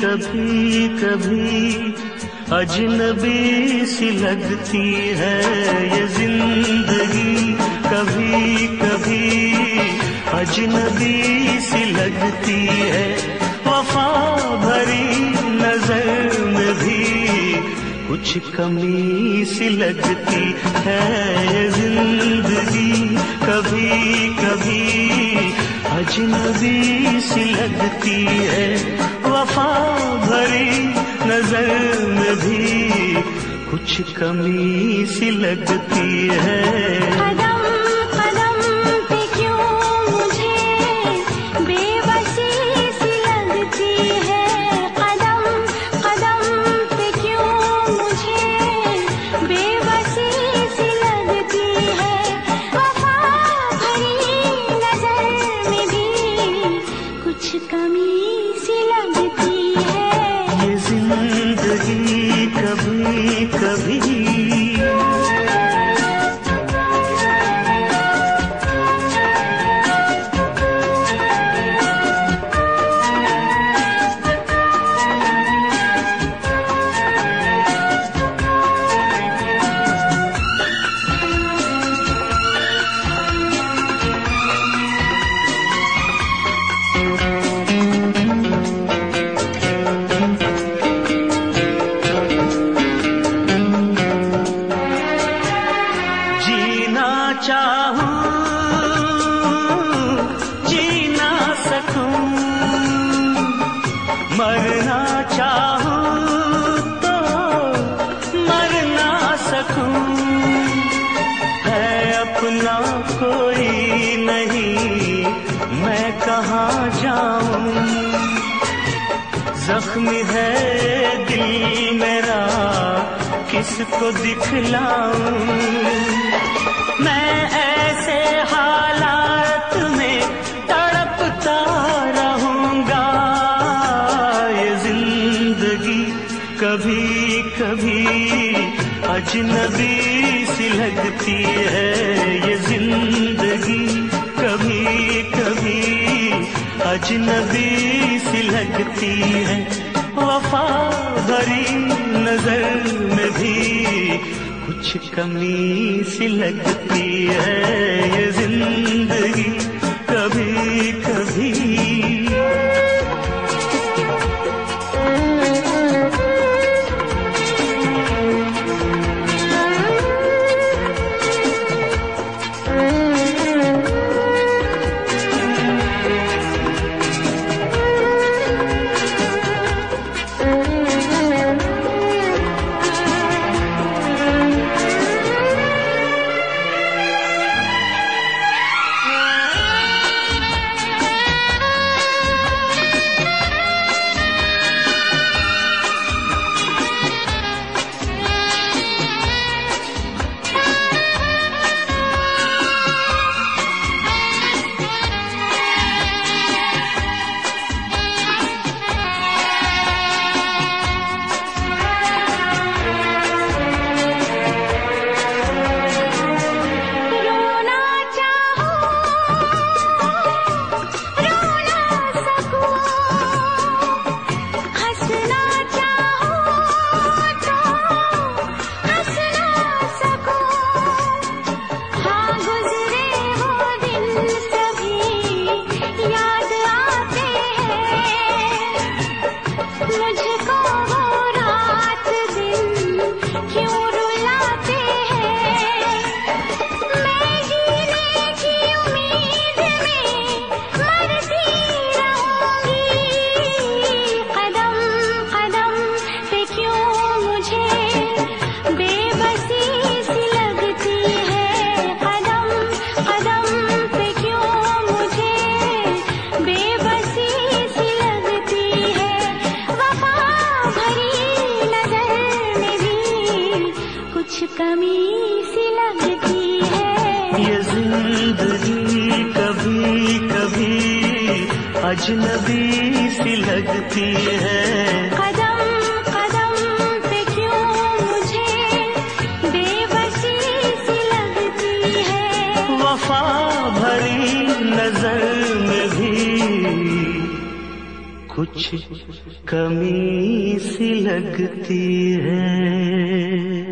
कभी कभी अजनबी सी लगती है ये ज़िंदगी। कभी कभी अजनबी सी लगती है, वफा भरी नज़र में भी कुछ कमी सी लगती है ये ज़िंदगी। कभी कभी अजनबी सी लगती है वफा भरी नज़र में भी कुछ कमी सी लगती है। सकूँ है अपना कोई नहीं, मैं कहाँ जाऊँ? जख्मी है दिल मेरा, किसको दिखलाऊं? मैं ऐसे हालात में तड़पता रहूँगा, ये ज़िंदगी कभी कभी अजनबी सी लगती है ये ज़िंदगी। कभी कभी अजनबी सी लगती है। वफा भरी नज़र में भी कुछ कमी सी लगती है ये ज़िंदगी। कभी कभी अजनबी सी लगती है। कदम कदम पे क्यों मुझे बेबसी सी लगती है? वफा भरी नज़र में भी कुछ कमी सी लगती है।